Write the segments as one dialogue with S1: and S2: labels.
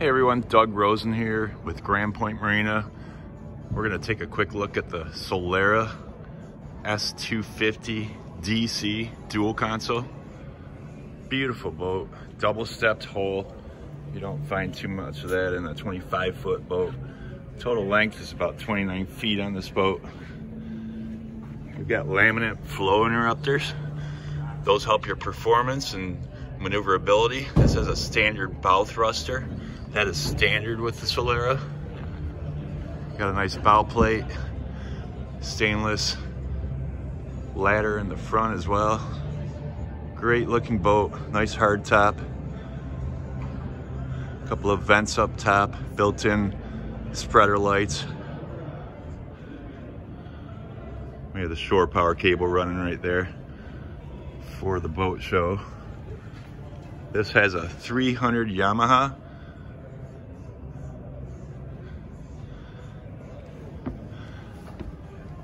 S1: Hey everyone, Doug Rosen here with Grand Pointe Marina. We're gonna take a quick look at the Solara S250 DC dual console. Beautiful boat, double stepped hull. You don't find too much of that in a 25 foot boat. Total length is about 29 feet on this boat. We've got laminate flow interrupters. Those help your performance and maneuverability. This has a standard bow thruster. That is standard with the Solara. Got a nice bow plate, stainless ladder in the front as well. Great looking boat, nice hard top. Couple of vents up top, built-in spreader lights. We have the shore power cable running right there for the boat show. This has a 300 Yamaha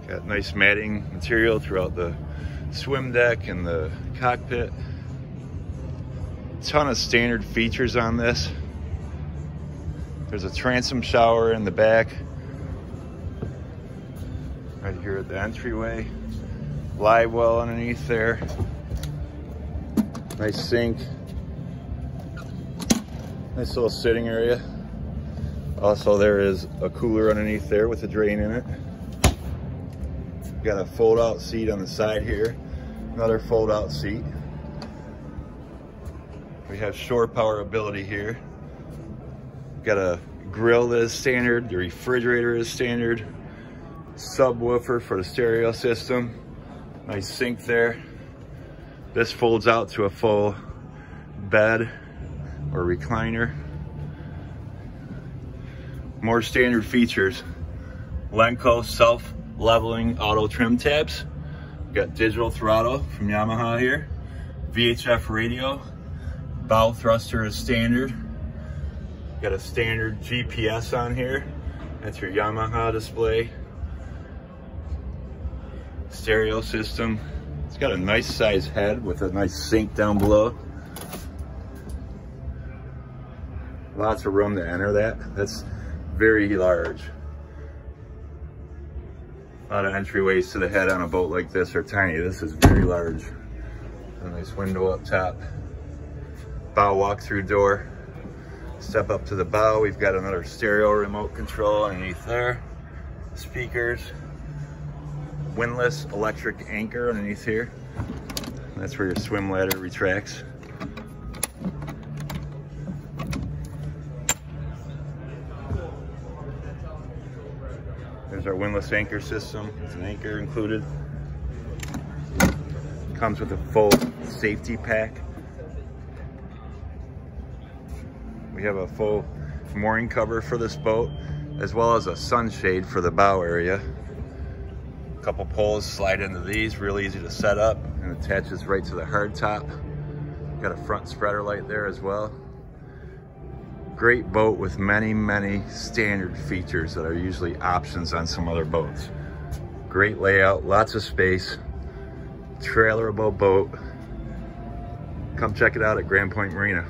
S1: Got nice matting material throughout the swim deck and the cockpit. Ton of standard features on this. There's a transom shower in the back. Right here at the entryway. Live well underneath there. Nice sink. Nice little sitting area. Also there is a cooler underneath there with a drain in it. Got a fold out seat on the side here. Another fold out seat. We have shore power ability here. Got a grill that is standard. The refrigerator is standard. Subwoofer for the stereo system. Nice sink there. This folds out to a full bed or recliner. More standard features. Lenco self leveling auto trim tabs. got digital throttle from Yamaha here. VHF radio. Bow thruster is standard. Got a standard GPS on here. That's your Yamaha display. Stereo system. It's got a nice size head with a nice sink down below. Lots of room to enter that. That's very large. A lot of entryways to the head on a boat like this are tiny. This is very large. A nice window up top. Bow walk-through door. Step up to the bow. We've got another stereo remote control underneath there. Speakers. Windlass electric anchor underneath here. That's where your swim ladder retracts. There's our windlass anchor system. It's an anchor included. Comes with a full safety pack. We have a full mooring cover for this boat, as well as a sunshade for the bow area. A couple poles slide into these, real easy to set up, and attaches right to the hard top. Got a front spreader light there as well. Great boat with many, many standard features that are usually options on some other boats. Great layout, lots of space, trailerable boat. Come check it out at Grand Pointe Marina.